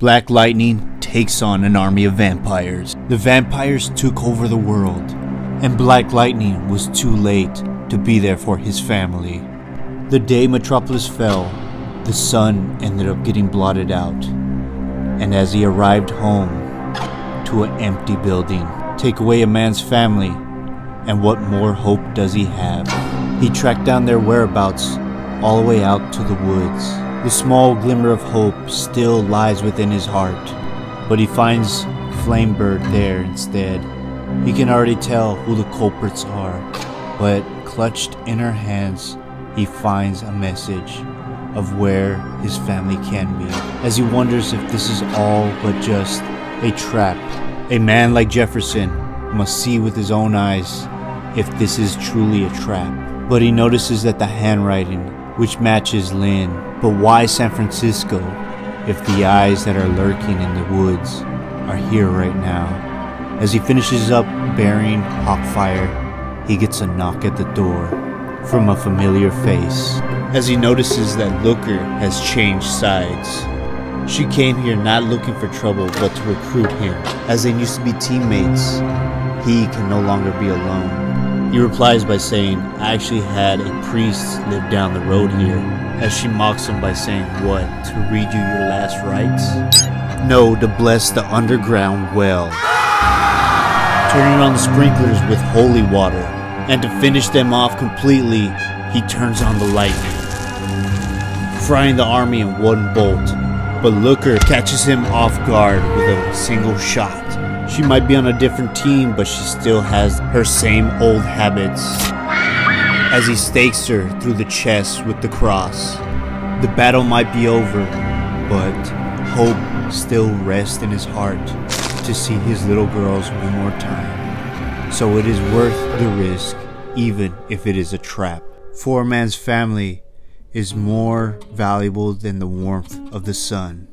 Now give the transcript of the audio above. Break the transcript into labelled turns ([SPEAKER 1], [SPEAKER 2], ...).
[SPEAKER 1] Black Lightning takes on an army of vampires. The vampires took over the world, and Black Lightning was too late to be there for his family. The day Metropolis fell, the sun ended up getting blotted out, and as he arrived home to an empty building, take away a man's family, and what more hope does he have? He tracked down their whereabouts all the way out to the woods. The small glimmer of hope still lies within his heart, but he finds Flamebird there instead. He can already tell who the culprits are, but clutched in her hands, he finds a message of where his family can be, as he wonders if this is all but just a trap. A man like Jefferson must see with his own eyes if this is truly a trap. But he notices that the handwriting, which matches Lynn, but why San Francisco if the eyes that are lurking in the woods are here right now? As he finishes up burying Hawkfire, he gets a knock at the door from a familiar face. As he notices that Looker has changed sides. She came here not looking for trouble but to recruit him. As they used to be teammates, he can no longer be alone. He replies by saying, I actually had a priest live down the road here. As she mocks him by saying, What, to read you your last rites? No, to bless the underground well. Turning on the sprinklers with holy water, and to finish them off completely, he turns on the lightning, frying the army in one bolt. But Looker catches him off guard with a single shot. She might be on a different team, but she still has her same old habits. As he stakes her through the chest with the cross. The battle might be over, but hope still rests in his heart to see his little girls one more time. So it is worth the risk, even if it is a trap. For a man's family is more valuable than the warmth of the sun.